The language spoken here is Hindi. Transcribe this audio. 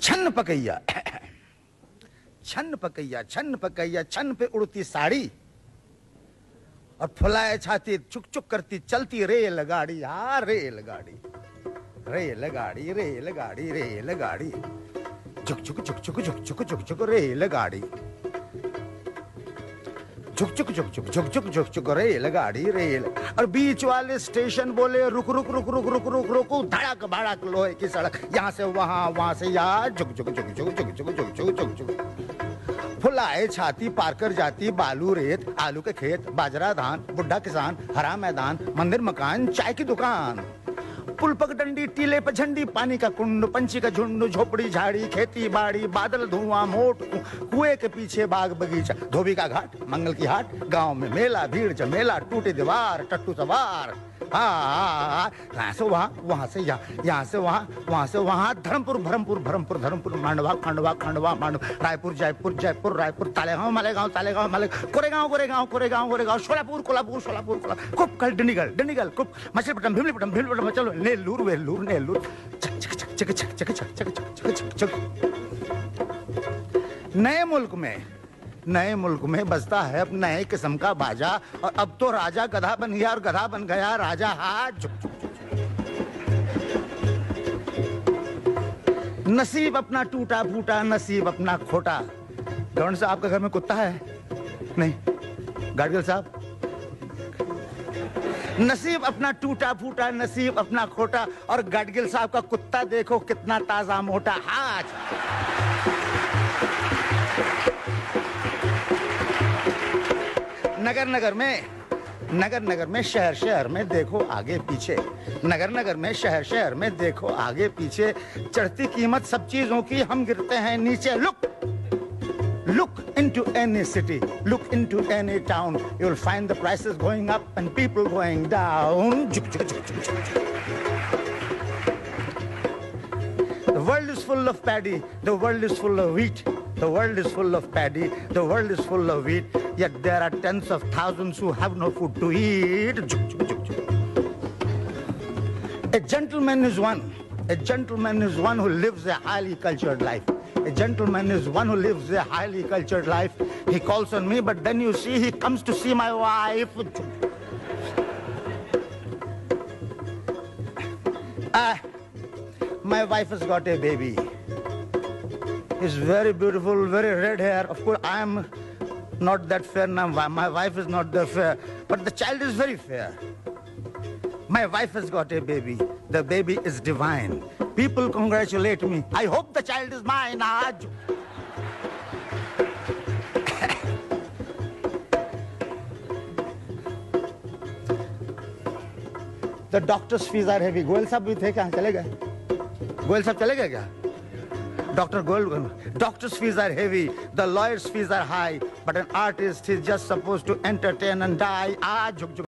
छन्न पकैया। छन्न पकैया छन्न पकैया, छन्न पे उड़ती साड़ी और फुलाए छाती चुक चुक करती चलती रेल गाड़ी। हाँ रेल गाड़ी। रेल गाड़ी रेल गाड़ी रेल गाड़ी। झुक झुक झुक झुक झुक झुक झुक रेल गाड़ी। झुक झुक झुक झुक झुक झुक झुक झुक रेल गाड़ी रेल और बीच वाले स्टेशन बोले रुक रुक रुक रुक रुक रुक रुक धड़क भड़क लोहे की सड़क यहाँ से वहाँ वहाँ से यहाँ झुक झुक झुक झुक झुक झुक झुक झुक झुक झुक फुलाए छाती पार कर जाती बालू रेत आलू के खेत बाजरा धान बुढ़ा किसान हरा मैदान मंदिर मकान चाय की दुकान पुल पगडंडी, टीले पर झंडी पानी का कुंड, पंछी का झुंड, झोपड़ी, झाड़ी, खेती बाड़ी, बादल, धुआँ, मोट कुएँ के पीछे बाग बगीचा, धोबी का घाट, मंगल की हाट, गाँव में मेला, भीड़ जमेला, टूटे दीवार, टट्टू सवार। हाँ यहाँ से वहाँ वहाँ से यहाँ यहाँ से वहाँ वहाँ से वहाँ धर्मपुर भरमपुर भरमपुर धर्मपुर मांडवा खंडवा खंडवा मांडवा रायपुर जयपुर जयपुर रायपुर तालेगांव मालेगांव तालेगांव माले कोरेगांव कोरेगांव कोरेगांव कोरेगांव सोलापुर कोल्हापुर सोलापुर कोल्हापुर कुपकल डिंडिगल डिंडिगल कुप मछलीपट्टम भीमलीपट्टम भीमलीपट्टम चलो नेल्लूर वेल्लूर नेल्लूर चक चक चक चक चक चक चक चक चक चक चक नए मुल्क में नए मुल्क में बजता है अब नए किस्म का बाजा। और अब तो राजा गधा बन गया और गधा बन गया। राजा झुक। नसीब अपना टूटा फूटा, नसीब अपना खोटा। गवर्नर साहब आपके घर में कुत्ता है? नहीं। गाडगिल साहब? नसीब अपना टूटा फूटा, नसीब अपना खोटा। और गाडगिल साहब का कुत्ता देखो कितना ताज़ा मोटा। हाथ नगर नगर में नगर नगर में शहर शहर में देखो आगे पीछे। नगर नगर में शहर शहर में देखो आगे पीछे। चढ़ती कीमत सब चीज़ों की हम गिरते हैं नीचे। Look look into any city look into any town you'll find the price going up and people going down The world is full of paddy, the world is full of the world is full of paddy, the world is full of wheat, yet there are tens of thousands who have no food to eat. A gentleman is one. A gentleman is one who lives a highly cultured life. A gentleman is one who lives a highly cultured life. He calls on me, but then you see, he comes to see my wife. Ah, my wife has got a baby He's very beautiful, very red hair. Of course, I am not that fair now. My wife is not that fair, but the child is very fair. My wife has got a baby. The baby is divine. People congratulate me. I hope the child is mine. Aaj. The doctor's fees are heavy. Goyal साहब भी थे क्या चले गए गोयल साहब चले गए क्या Dr. Gold, doctor's fees are heavy, the lawyer's fees are high, but an artist is just supposed to entertain and die. Ah, juk, juk.